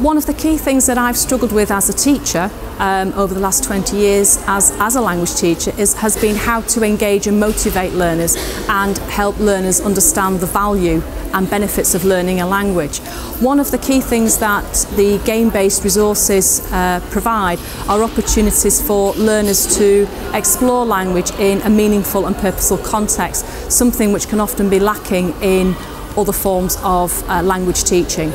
One of the key things that I've struggled with as a teacher um, over the last 20 years as, as a language teacher is, has been how to engage and motivate learners and help learners understand the value and benefits of learning a language. One of the key things that the game-based resources uh, provide are opportunities for learners to explore language in a meaningful and purposeful context, something which can often be lacking in other forms of uh, language teaching.